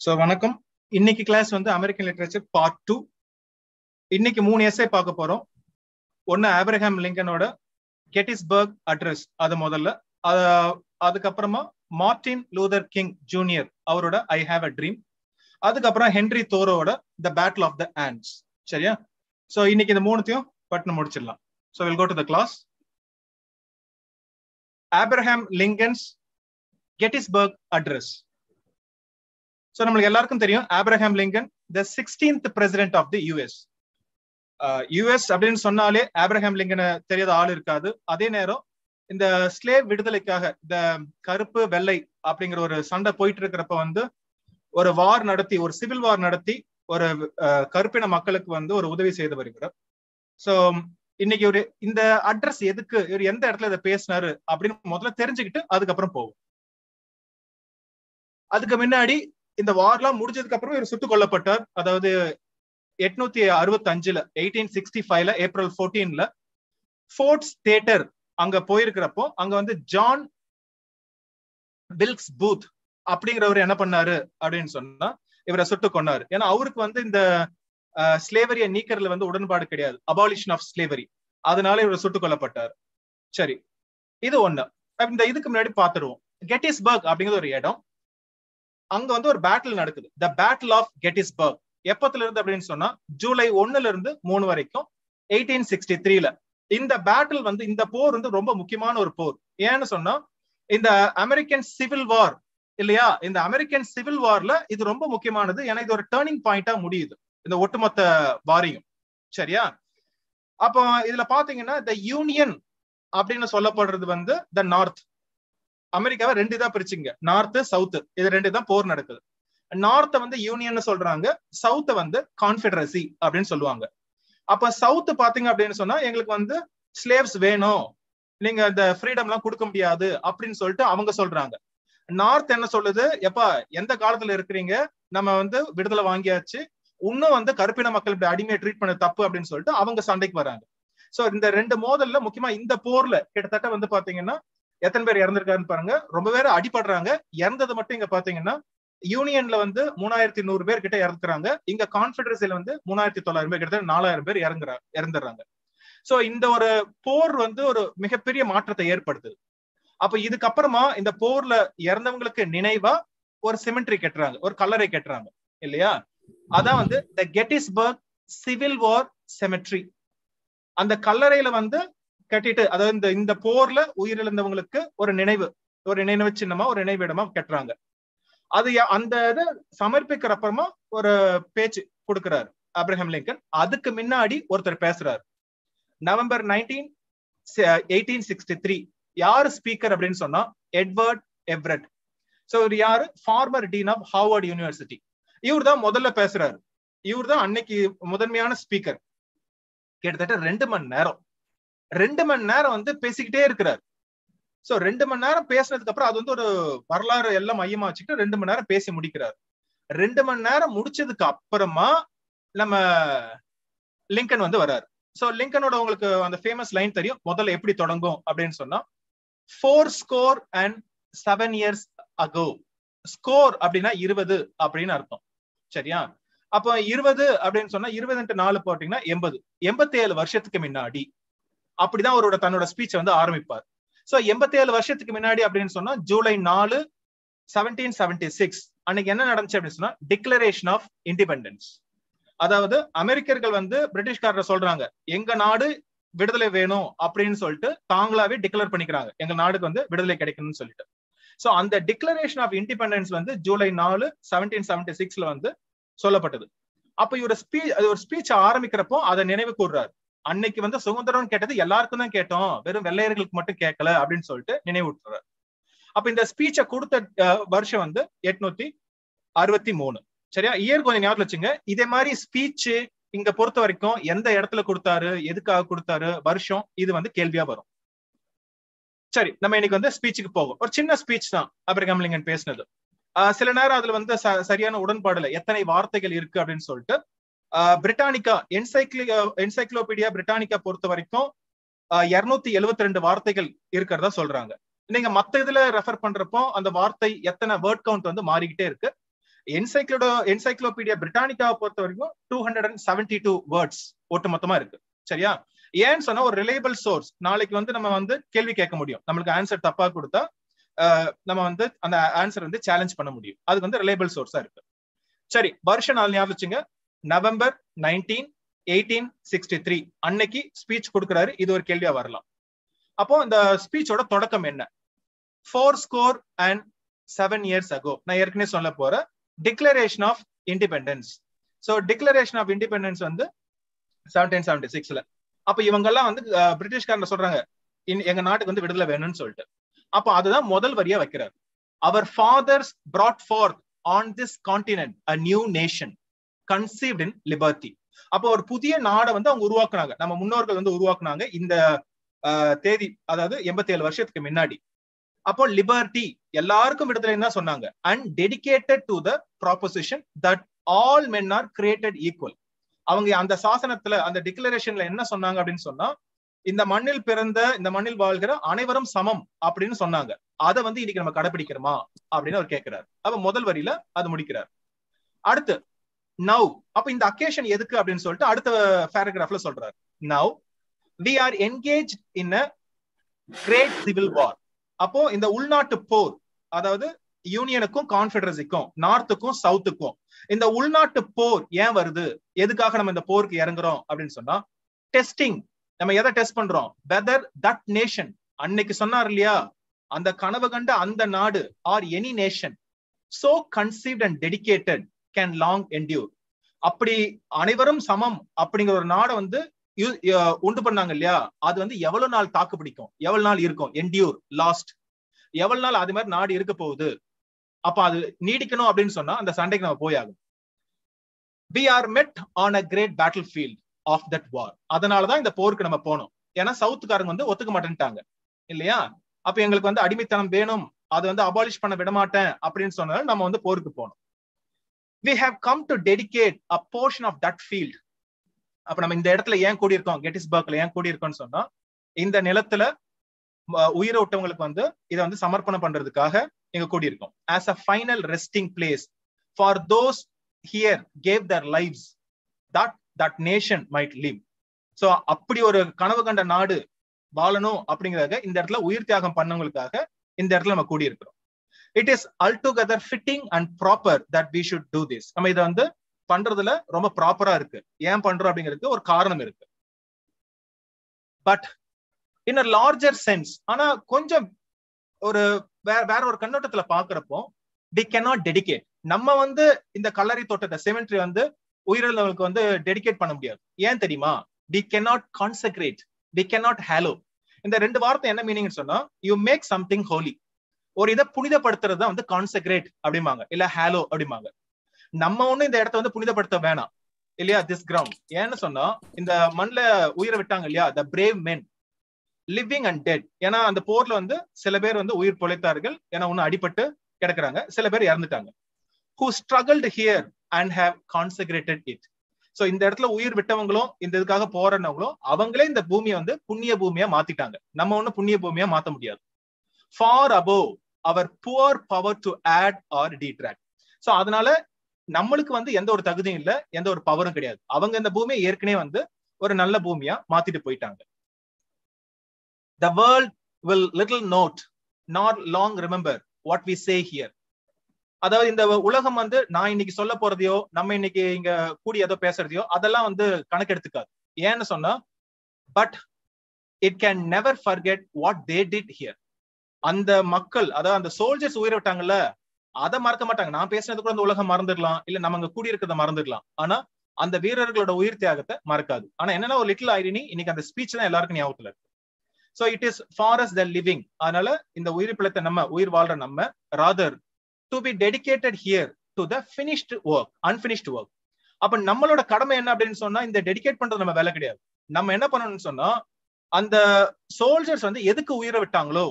So வணக்கம். இன்னைக்கு class வந்து அமெரிக்கன் லிட்ரேச்சர் பார்ட் டூ இன்னைக்கு மூணு எஸ்ஏ பார்க்க போறோம். ஒன்னு ஆப்ரஹாம் லிங்கனோட கெட்டிஸ்பர்க் அட்ரஸ் அது முதல்ல. அதுக்கப்புறமா மார்டின் லூதர் கிங் ஜூனியர் அவரோட ஐ ஹாவ் அ ட்ரீம் அதுக்கப்புறம் Henry தோரோட the battle of the ants சரியா? ஸோ இன்னைக்கு இந்த மூணுத்தையும் பட்டு முடிச்சிடலாம். So will go to the class Abraham Lincoln's Gettysburg address so நம்மளுக்கு எல்லாருக்கும் தெரியும் Abraham Lincoln the sixteenth president of the US US அப்படின்னு சொன்னாலே ஆப்ரஹாம் லிங்கனை தெரியாத ஆள் இருக்காது. அதே நேரம் இந்த ஸ்லேவ் விடுதலைக்காக இந்த கருப்பு வெள்ளை அப்படிங்கிற ஒரு சண்டை போயிட்டு இருக்கிறப்ப வந்து ஒரு வார் நடத்தி ஒரு சிவில் வார் நடத்தி ஒரு uh, கருப்பின மக்களுக்கு வந்து ஒரு உதவி செய்து வருகிறார் ஸோ இன்னைக்கு ஒரு இந்த அட்ரஸ் எதுக்கு இவர் எந்த இடத்துல இதை பேசினாரு அப்படின்னு முதல்ல தெரிஞ்சுக்கிட்டு அதுக்கப்புறம் போவோம். அதுக்கு முன்னாடி இந்த வார்லாம் முடிஞ்சதுக்கு அப்புறம் இவர் சுட்டுக் கொல்லப்பட்டார். அதாவது எட்நூத்தி அறுபத்தி அஞ்சுல எயிட்டீன் சிக்ஸ்டி ஃபைவ்ல ஏப்ரல் ஃபோர்டீன்ல ஃபோர்ட்ஸ் தேட்டர் அங்க போயிருக்கிறப்போ அங்க வந்து ஜான் பில்க்ஸ் பூத் அப்படிங்கிறவர் என்ன பண்ணாரு அப்படின்னு சொன்னா இவரை சுட்டு கொண்டாரு ஏன்னா அவருக்கு வந்து இந்த ஸ்லேவரியை நீக்கர்ல வந்து உடன்பாடு கிடையாது. அபாலிஷன் ஆஃப் ஸ்லேவரி அதனால இவர் சுட்டுக் கொல்லப்பட்டார். சரி. இது ஒண்ணு. இந்த இதுக்கு முன்னாடி பாத்துருவோம் கெட்டிஸ்பர்க் அப்படிங்கிறது ஒரு இடம். அங்க வந்து ஒரு பேட்டில் நடக்குது. த பேட்டில் ஆஃப் கெட்டிஸ்பர்க் எப்பத்துல இருந்து அப்படின்னு சொன்னா ஜூலை ஒன்னுல இருந்து மூணு வரைக்கும் எயிட்டீன் சிக்ஸ்டி த்ரீல இந்த பேட்டில் வந்து இந்த போர் வந்து ரொம்ப முக்கியமான ஒரு போர். ஏன்னு சொன்னா இந்த அமெரிக்கன் சிவில் வார் இல்லையா? இந்த அமெரிக்கன் சிவில் வார்ல இது ரொம்ப முக்கியமானது. ஏன்னா இது ஒரு டேர்னிங் பாயிண்டா முடியுது. இந்த ஒட்டுமொத்த வாரியம். சரியா? அப்போ இதுல பாத்தீங்கன்னா த யூனியன் அப்படின்னு சொல்லப்படுறது வந்து த நார்த் அமெரிக்காவை ரெண்டு தான் பிரிச்சுங்க நார்த் சவுத் இது ரெண்டு தான் போர் நடக்குது. நார்த்த வந்து யூனியன் சொல்றாங்க. சவுத்த வந்து கான்ஃபெடரசி அப்படின்னு சொல்லுவாங்க. அப்ப சவுத் பாத்தீங்க அப்படின்னு சொன்னா எங்களுக்கு வந்து ஸ்லேவ்ஸ் வேணும். நீங்க இந்த ஃப்ரீடம் எல்லாம் கொடுக்க முடியாது அப்படின்னு சொல்லிட்டு அவங்க சொல்றாங்க. நார்த் என்ன சொல்லுது? எப்பா எந்த காலத்துல இருக்கிறீங்க? நம்ம வந்து விடுதலை வாங்கியாச்சு. இன்னும் வந்து கருப்பின மக்கள் இப்படி அடிமையை ட்ரீட் பண்ண தப்பு அப்படின்னு சொல்லிட்டு அவங்க சண்டைக்கு வராங்க. சோ இந்த ரெண்டு மோதல்ல முக்கியமா இந்த போர்ல கிட்டத்தட்ட வந்து பாத்தீங்கன்னா எத்தனை பேர் இறந்திருக்காருன்னு பாருங்க. ரொம்ப பேர் அடிபடுறாங்க. இறந்தது மட்டும் இங்க பாத்தீங்கன்னா யூனியன்ல வந்து மூணாயிரத்தி நூறு பேர் கிட்ட இறந்துக்கிறாங்க. இங்க கான்ஃபெடரசில வந்து மூணாயிரத்தி தொள்ளாயிரம் பேர் கிட்ட நாலாயிரம் பேர் இறங்குறாங்க இறந்துடுறாங்க. சோ இந்த ஒரு போர் வந்து ஒரு மிகப்பெரிய மாற்றத்தை ஏற்படுத்துது. அப்ப இதுக்கப்புறமா இந்த போர்ல இறந்தவங்களுக்கு நினைவா ஒரு சிமெண்ட்ரி கட்டுறாங்க ஒரு கல்லறை கட்டுறாங்க இல்லையா? அதான் வந்து the Gettysburg civil war cemetery அந்த கல்லறையில வந்து கட்டிட்டு அதாவது இந்த இந்த போர்ல உயிரிழந்தவங்களுக்கு ஒரு நினைவு ஒரு நினைவு சின்னமா ஒரு நினைவிடமா கட்டுறாங்க. அது அந்த இதை சமர்ப்பிக்கிற அப்புறமா ஒரு பேச்சு கொடுக்கிறாரு அப்ரஹாம் லிங்கன். அதுக்கு முன்னாடி ஒருத்தர் பேசுறாரு. November nineteen eighteen sixty three யாரு ஸ்பீக்கர் அப்படின்னு சொன்னா எட்வர்ட் எவ்ரட். ஸோ இவர் யாரு? Former dean of Harvard university. இவர் தான் முதல்ல பேசுறாரு. இவர் தான் அன்னைக்கு முதன்மையான ஸ்பீக்கர். கிட்டத்தட்ட ரெண்டு மணி நேரம். ரெண்டு மணி நேரம் வந்து பேசிக்கிட்டே இருக்கிறார். சோ ரெண்டு மணி நேரம் பேசினதுக்கு அப்புறம் அது வந்து ஒரு வரலாறு எல்லாம் மையமா வச்சுக்கிட்டு ரெண்டு மணி நேரம் பேசி முடிக்கிறார். ரெண்டு மணி நேரம் முடிச்சதுக்கு அப்புறமா நம்ம லிங்கன் வந்து வர்றாரு. சோ லிங்கனோட உங்களுக்கு அந்த ஃபேமஸ் லைன் தெரியும் முதல்ல எப்படி தொடங்கும்? அப்படின்னு சொன்னா four score and seven years ago score அப்படின்னா இருபது அப்படின்னு அர்த்தம். சரியா? அப்போ இருபது அப்படின்னு சொன்னா இருபது நாலு போட்டீங்கன்னா எண்பது. எண்பத்தி ஏழு வருஷத்துக்கு முன்னாடி. அப்படிதான் அவரோட தன்னோட ஸ்பீச் வந்து ஆரம்பிப்பார். சோ எண்பத்தி ஏழு வருஷத்துக்கு முன்னாடி அப்படின்னு சொன்னா ஜூலை நாலு செவன்டீன் செவன்டி சிக்ஸ் அன்னைக்கு என்ன நடந்துச்சு அப்படின்னு சொன்னா டிக்ளரேஷன் ஆஃப் இண்டிபெண்டன்ஸ் அதாவது அமெரிக்கர்கள் வந்து பிரிட்டிஷ்காரர் சொல்றாங்க எங்க நாடு விடுதலை வேணும் அப்படின்னு சொல்லிட்டு தாங்களாவே டிக்ளேர் பண்ணிக்கிறாங்க. எங்க நாடுக்கு வந்து விடுதலை கிடைக்கணும்னு சொல்லிட்டு. சோ அந்த டிக்ளரேஷன் ஆஃப் இண்டிபெண்டன்ஸ் வந்து ஜூலை நாலு செவன்டீன் செவன்டி சிக்ஸ்ல வந்து சொல்லப்பட்டது. அப்ப இவர ஸ்பீச் அது ஒரு ஸ்பீச் ஆரம்பிக்கிறப்போ அதை நினைவு கூறுறாரு அன்னைக்கு வந்து சுதந்திரம் கேட்டது எல்லாருக்கும் தான் கேட்டோம். வெறும் வெள்ளையர்களுக்கு மட்டும் கேட்கல அப்படின்னு சொல்லிட்டு நினைவூட்டுறாரு. அப்ப இந்த ஸ்பீச்சை கொடுத்த வருஷம் வந்து எட்நூத்தி அறுபத்தி மூணு. சரியா? இயர் கொஞ்சம் ஞாபகம் வச்சுங்க. இதே மாதிரி ஸ்பீச் இங்க பொறுத்த வரைக்கும் எந்த இடத்துல கொடுத்தாரு எதுக்காக கொடுத்தாரு வருஷம் இது வந்து கேள்வியா வரும். சரி நம்ம இன்னைக்கு வந்து ஸ்பீச்சுக்கு போவோம். ஒரு சின்ன ஸ்பீச் தான் அப்ரகாம் லிங்கன் பேசினது. சில நேரம் அதுல வந்து சரியான உடன்பாடுல எத்தனை வார்த்தைகள் இருக்கு அப்படின்னு சொல்லிட்டு பிரிட்டானிக்கா என்சைக்ளி என்சைக்ளோபீடியா பிரிட்டானிக்கா பொறுத்த வரைக்கும் இருநூத்தி எழுவத்தி ரெண்டு வார்த்தைகள் இருக்கிறதா சொல்றாங்க. நீங்க மத்த இதுல ரெஃபர் பண்றப்போ அந்த வார்த்தை எத்தனை வேர்ட் கவுண்ட் வந்து மாறிக்கிட்டே இருக்கு. என்சைக்ளோட என்சைக்ளோபீடியா பிரிட்டானிக்காவை பொறுத்த வரைக்கும் two hundred and seventy two words ஒட்டுமொத்தமா இருக்கு. சரியா? ஏன்னு சொன்னா ஒரு ரிலேபிள் சோர்ஸ் நாளைக்கு வந்து நம்ம வந்து கேள்வி கேட்க முடியும். நம்மளுக்கு ஆன்சர் தப்பா கொடுத்தா நம்ம வந்து அந்த ஆன்சர் வந்து சேலஞ்ச் பண்ண முடியும். அது வந்து ரிலேபிள் சோர்ஸா இருக்கு. சரி வருஷம் நாலு ஞாபகம் வச்சுங்க? November nineteen eighteen sixty three அன்னைக்கு ஸ்பீச் கொடுக்குறாரு. இது ஒரு கேள்வியா வரலாம். அப்போ இந்த ஸ்பீச்சோட தொடக்கம் என்ன? Four score and seven years ago நான் ஏற்கனவே சொல்ல போற declaration of independence so declaration of independence வந்து செவன்டீன் செவன்டி சிக்ஸ்ல அப்ப இவங்கெல்லாம் வந்து பிரிட்டிஷ்காரன் சொல்றாங்க எங்க நாட்டுக்கு வந்து விடுதலை வேணும்னு சொல்லிட்டு. அப்போ அதுதான் முதல் வரியா வைக்கிறார். அவர் fathers brought forth on this continent a new nation conceived in liberty அப்போ ஒரு புதிய நாடை வந்து அவங்க உருவாக்குனாங்க. நம்ம முன்னோர்கள் வந்து உருவாக்குனாங்க இந்த தேதி அதாவது எண்பத்தி ஏழு வருஷத்துக்கு முன்னாடி. அப்போ லிபர்ட்டி எல்லாருக்கும் விடுதலைன்னு தான் சொன்னாங்க. And dedicated to the proposition that all men are created equal அவங்க அந்த சாசனத்துல அந்த டிக்ளரேஷன்ல என்ன சொன்னாங்க அப்படின்னு சொன்னா இந்த மண்ணில் பிறந்த இந்த மண்ணில் வாழ்கிற அனைவரும் சமம் அப்படின்னு சொன்னாங்க. அதை வந்து இன்னைக்கு நம்ம கடைபிடிக்கிறோமா அப்படின்னு அவர் கேட்கிறார். அப்ப முதல் வரியில அது முடிக்கிறார். அடுத்து நவ் அப்ப இந்த அக்கேஷன் எதுக்கு அப்படின்னு சொல்லிட்டு அடுத்த பேராகிராஃப்ல சொல்றாரு. Now we are engage in a great civil war அப்போ இந்த உள்நாட்டு போர் அதாவது யூனியனுக்கும் கான்ஃபெடரசிக்கும் நார்த்துக்கும் சவுத்துக்கும் இந்த உள்நாட்டு போர் ஏன் வருது? எதுக்காக நம்ம இந்த போருக்கு இறங்குறோம் அப்படின்னு சொன்னா டெஸ்டிங் நம்ம எதை டெஸ்ட் பண்றோம்? வெதர் தட் நேஷன் அன்னைக்கு சொன்னார் இல்லையா? அந்த கனவு கண்ட அந்த நாடு or any nation so conceived and dedicated can long endure அப்படி அனைவரும் சமம் அப்படிங்கிற ஒரு நாடை வந்து உண்டு பண்ணாங்க இல்லையா? அது வந்து எவ்வளவு நாள் தாக்கு பிடிக்கும்? எவ்வளவு நாள் இருக்கும்? என்டியூர் லாஸ்ட் எவ்வளவு நாள் அது மாதிரி நாடு இருக்க போகுது? அப்ப அது நீடிக்கணும் அப்படின்னு சொன்னா அந்த சண்டைக்கு நம்ம போயாகும் we are met on a great battlefield of that war அதனாலதான் இந்த போருக்கு நம்ம போனோம். ஏன்னா சவுத்துக்காரங்க வந்து ஒத்துக்க மாட்டேன்ட்டாங்க. இல்லையா? அப்ப எங்களுக்கு வந்து அடிமைத்தனம் வேணும். அது வந்து அபாலிஷ் பண்ண விட மாட்டேன் அப்படின்னு சொன்னதால் நம்ம வந்து போருக்கு போனோம். We have come to dedicate a portion of that field அப்ப நம்ம இந்த இடத்துல ஏன் கூடியிருக்கோம்? கெட்டிஸ்பர்க்ல ஏன் கூடியிருக்கோம்னு சொன்னா இந்த நிலத்துல உயிரை விட்டவங்களுக்கு வந்து இதை வந்து சமர்ப்பணம் பண்றதுக்காக இங்க கூடியிருக்கோம். As a final resting place for those here gave their lives that that nation might live so அப்படி ஒரு கனவு கண்ட நாடு வாழணும் அப்படிங்கறத இந்த இடத்துல உயிர் தியாகம் பண்ணவங்களுக்காக இந்த இடத்துல நம்ம கூடியிருக்கிறோம். It is altogether fitting and proper that we should do this நம்ம இதை வந்து பண்றதுல ரொம்ப ப்ராப்பரா இருக்கு. ஏன் பண்றோம் அப்படிங்கிறதுக்கு ஒரு காரணம் இருக்கு. But in a larger sense ஆனா கொஞ்சம் ஒரு வேற வேற ஒரு கண்ணோட்டத்துல பாக்குறப்போ டி கேனாட் டெடிகேட் நம்ம வந்து இந்த கல்லறை தோட்டத்தை செமெண்ட்ரி வந்து உயிரிழந்தவங்களுக்கு வந்து டெடிகேட் பண்ண முடியாது. ஏன் தெரியுமா? We cannot consecrate we cannot hallow இந்த ரெண்டு வார்த்தை என்ன மீனிங் சொன்னா யூ மேக் சம்திங் ஹோலி ஒரு இதை புனிதப்படுத்துறது தான் வந்து கான்செக்ரேட் அப்படிம்பாங்க. இல்ல ஹேலோ அப்படிம்பாங்க. நம்ம ஒண்ணு இந்த இடத்த வந்து புனிதப்படுத்த வேணாம். இல்லையா? திஸ் கிரவுண்ட் ஏன்னு சொன்னா இந்த மண்ல உயிரை விட்டாங்க இல்லையா? The brave men living and dead ஏன்னா அந்த போர்ல வந்து சில பேர் வந்து உயிர் பொழைத்தார்கள். ஏன்னா ஒண்ணு அடிபட்டு கிடக்குறாங்க. சில பேர் இறந்துட்டாங்க. Who struggled here and have consecrated it so இந்த இடத்துல உயிர் விட்டவங்களும் இந்த இதுக்காக போறவங்களும் அவங்களே இந்த பூமியை வந்து புண்ணிய பூமியா மாத்திட்டாங்க. நம்ம ஒண்ணு புண்ணிய பூமியா மாத்த முடியாது. Far above our poor power to add or detract so அதனால நம்மளுக்கு வந்து எந்த ஒரு தகுதியும் இல்ல எந்த ஒரு பவரும் கிடையாது. அவங்க இந்த பூமியை ஏற்கனவே வந்து ஒரு நல்ல பூமியா மாத்திட்டு போயிட்டாங்க. The world will little note not long remember what we say here அதாவது இந்த உலகம் வந்து நான் இன்னைக்கு சொல்ல போறதையோ நம்ம இன்னைக்கு இங்க கூடி ஏதோ பேசுறதையோ அதெல்லாம் வந்து கணக்கெடுத்துக்காது. ஏன்னு சொன்னா but it can never forget what they did here அந்த மக்கள் அதாவது அந்த சோல்ஜர்ஸ் உயிரை விட்டாங்கல்ல அதை மறக்க மாட்டாங்க. நான் பேசுனது கூட அந்த உலகம் மறந்துடலாம். இல்ல நம்ம அங்க கூடியிருக்கிறத மறந்துடலாம். ஆனா அந்த வீரர்களோட உயிர் தியாகத்தை மறக்காது. ஆனா என்னன்னா ஒரு லிட்டில் ஐரினி இன்னைக்கு அந்த ஸ்பீச் தான் எல்லாருக்கும் ஞாபகத்துல இருக்கு. So it is for us the living அதனால இந்த உயிர் பிழைத்த நம்ம உயிர் வாழ்ற நம்ம rather to be dedicated here to the finished work unfinished work அப்ப நம்மளோட கடமை என்ன அப்படின்னு சொன்னா இந்த டெடிகேட் பண்றது நம்ம வேலை கிடையாது. நம்ம என்ன பண்ணணும்னு சொன்னா அந்த சோல்ஜர்ஸ் வந்து எதுக்கு உயிரை விட்டாங்களோ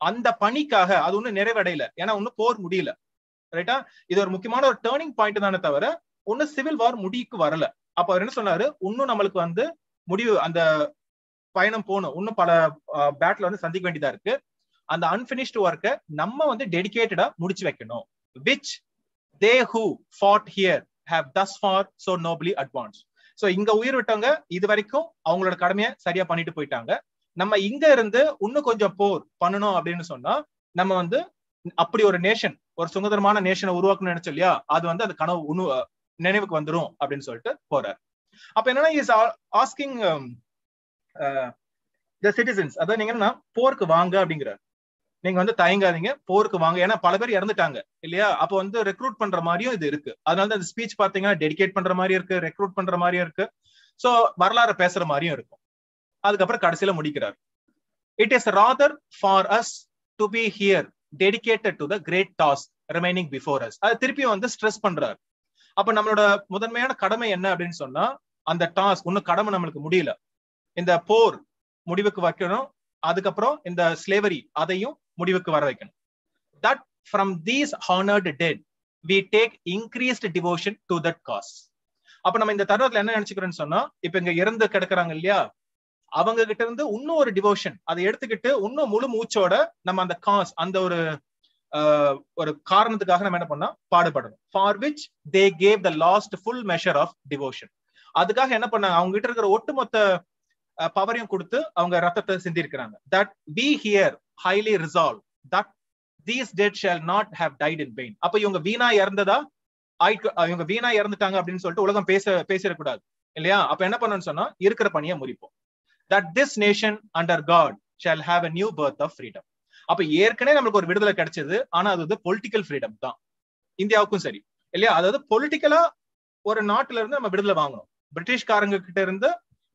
அந்த பணிக்காக அது ஒன்னும் நிறைவடையல. ஏன்னா ஒன்னும் போர் முடியல. ரைட்டா இது ஒரு முக்கியமான ஒரு டேர்னிங் பாயிண்ட் தானே தவிர ஒன்னும் சிவில் வார் முடிவுக்கு வரல. அப்ப அவர் என்ன சொன்னாரு? இன்னும் நம்மளுக்கு வந்து முடிவு அந்த பயணம் போகணும். இன்னும் பல பேட்ல வந்து சந்திக்க வேண்டியதா இருக்கு. அந்த அன்பினிஷ்டு ஒர்க்கை நம்ம வந்து டெடிகேட்டடா முடிச்சு வைக்கணும். Which they who fought here have thus far so nobly advance so இங்க உயிர் விட்டவங்க இது வரைக்கும் அவங்களோட கடமையை சரியா பண்ணிட்டு போயிட்டாங்க. நம்ம இங்க இருந்து இன்னும் கொஞ்சம் போர் பண்ணணும் அப்படின்னு சொன்னா நம்ம வந்து அப்படி ஒரு நேஷன் ஒரு சுதந்திரமான நேஷனை உருவாக்கணும்னு நினைச்சோம் இல்லையா? அது வந்து அந்த கனவு உணவு நினைவுக்கு வந்துரும் அப்படின்னு சொல்லிட்டு போறாரு. அப்ப என்னன்னா இஸ் ஆஸ்கிங் த சிட்டிசன்ஸ் அதான் நீங்க என்னன்னா போருக்கு வாங்க அப்படிங்கிறார். நீங்க வந்து தயங்காதீங்க போருக்கு வாங்க. ஏன்னா பல பேர் இறந்துட்டாங்க இல்லையா? அப்ப வந்து ரெக்ரூட் பண்ற மாதிரியும் இது இருக்கு. அதனால தான் இந்த ஸ்பீச் பாத்தீங்கன்னா டெடிகேட் பண்ற மாதிரி இருக்கு ரெக்ரூட் பண்ற மாதிரியும் இருக்கு. சோ வரலாறு பேசுற மாதிரியும் இருக்கும். அதுக்கப்புறம் கடைசியில முடிக்கிறார். It is rather for us to be here dedicated to the great task remaining before us அது திருப்பியும் வந்து ஸ்ட்ரெஸ் பண்றாரு. அப்ப நம்மளோட முதன்மையான கடமை என்ன அப்படின்னு சொன்னா அந்த டாஸ்க் ஒன்னும் கடமை நம்மளுக்கு முடியல. இந்த போர் முடிவுக்கு வைக்கணும். அதுக்கப்புறம் இந்த ஸ்லேவரி அதையும் முடிவுக்கு வர வைக்கணும். That from these honoured dead we take increased devotion to that cause அப்ப நம்ம இந்த தருணத்துல என்ன நினைச்சுக்கிறோம்னு சொன்னா இப்ப இங்க இறந்து கிடக்குறாங்க இல்லையா? அவங்க கிட்ட இருந்து இன்னும் ஒரு டிவோஷன் அதை எடுத்துக்கிட்டு இன்னும் முழு மூச்சோட நம்ம அந்த காஸ் அந்த ஒரு ஒரு காரணத்துக்காக நம்ம என்ன பண்ணா பாடுபடணும். For which they gave the last full measure of devotion அதுக்காக என்ன பண்ணாங்க? அவங்க கிட்ட இருக்கிற ஒட்டுமொத்த பவரையும் கொடுத்து அவங்க ரத்தத்தை சிந்திருக்கிறாங்க. That we here highly resolve that these dead shall not have died in vain அப்ப இவங்க வீணா இறந்ததா? இவங்க வீணா இறந்துட்டாங்க அப்படின்னு சொல்லிட்டு உலகம் பேச பேசிடக்கூடாது. இல்லையா? அப்ப என்ன பண்ணணும்னு சொன்னா இருக்கிற பணியை முறிப்போம். That this nation under God shall have a new birth of freedom அப்ப ஏற்கனவே நம்மளுக்கு ஒரு விடுதலை கிடைச்சது ஆனா அது வந்து பொலிட்டிக்கல் ஃப்ரீடம் தான். இந்தியாவுக்கும் சரி இல்லையா? அதாவது பொலிட்டிக்கலா ஒரு நாட்டுல இருந்து நம்ம விடுதலை வாங்கணும். பிரிட்டிஷ்காரங்க கிட்ட இருந்து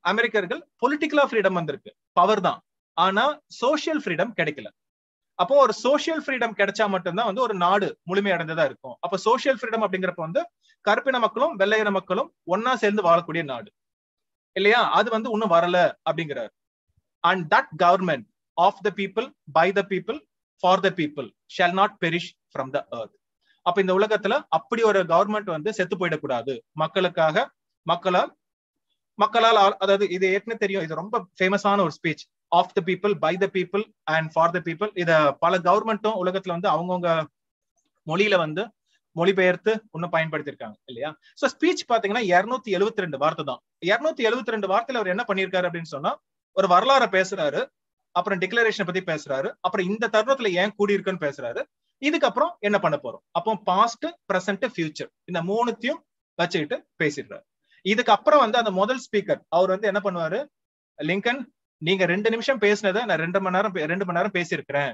அமெரிக்கர்கள் பொலிட்டிக்கலா ஃப்ரீடம் வந்திருக்கு. பவர் தான். ஆனா சோசியல் ஃப்ரீடம் கிடைக்கல. அப்போ ஒரு சோசியல் ஃப்ரீடம் கிடைச்சா மட்டும்தான் வந்து ஒரு நாடு முழுமையடைந்ததா இருக்கும். அப்ப சோசியல் ஃப்ரீடம் அப்படிங்கிறப்ப வந்து கருப்பின மக்களும் வெள்ளையின மக்களும் ஒன்னா சேர்ந்து வாழக்கூடிய நாடு. இல்லையா? அது வந்து இன்னும் வரல அப்படிங்கிறார். And that government of the people by the people for the people shall not perish from the earth அப்ப இந்த உலகத்துல அப்படி ஒரு கவர்மெண்ட் வந்து செத்து போயிடக்கூடாது. மக்களுக்காக மக்களால் மக்களால் அதாவது இது ஏற்கனவே தெரியும் இது ரொம்ப ஃபேமஸான ஒரு speech of the people by the people and for the people இத பல கவர்மெண்ட்டும் உலகத்துல வந்து அவங்கவுங்க மொழியில வந்து மொழிபெயர்த்து இன்னும் பயன்படுத்திருக்காங்க இல்லையா? சோ ஸ்பீச் பாத்தீங்கன்னா இருநூத்தி எழுபத்தி ரெண்டு வார்த்தை தான். இருநூத்தி எழுபத்தி ரெண்டு வார்த்தையில அவர் என்ன பண்ணிருக்காரு அப்படின்னு சொன்னா ஒரு வரலாற பேசுறாரு அப்புறம் டிக்ளரேஷன் பத்தி பேசுறாரு அப்புறம் இந்த தருணத்துல ஏன் கூடியிருக்குன்னு பேசுறாரு இதுக்கப்புறம் என்ன பண்ண போறோம்? அப்போ பாஸ்ட் பிரசன்ட் ஃபியூச்சர் இந்த மூணுத்தையும் வச்சுக்கிட்டு பேசிடுறாரு. இதுக்கப்புறம் வந்து அந்த முதல் ஸ்பீக்கர் அவர் வந்து என்ன பண்ணுவாரு? லிங்கன் நீங்க ரெண்டு நிமிஷம் பேசினதை நான் ரெண்டு மணி நேரம் ரெண்டு மணி நேரம் பேசியிருக்கிறேன்.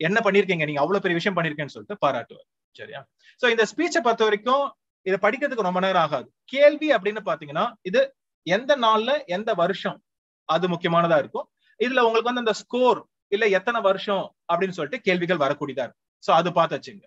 என்ன பண்ணிருக்கீங்க நீங்க அவ்வளவு பெரிய விஷயம் பண்ணிருக்கேன்னு சொல்லிட்டு பாராட்டுவார். சரியா? சோ இந்த ஸ்பீச்சை பொறுத்த வரைக்கும் இதை படிக்கிறதுக்கு ரொம்ப நேரம் ஆகாது. கேள்வி அப்படின்னு பாத்தீங்கன்னா இது எந்த நாள்ல எந்த வருஷம் அது முக்கியமானதா இருக்கும். இதுல உங்களுக்கு வந்து அந்த ஸ்கோர் இல்ல எத்தனை வருஷம் அப்படின்னு சொல்லிட்டு கேள்விகள் வரக்கூடியதா இருக்கும். சோ அது பார்த்து வச்சுங்க.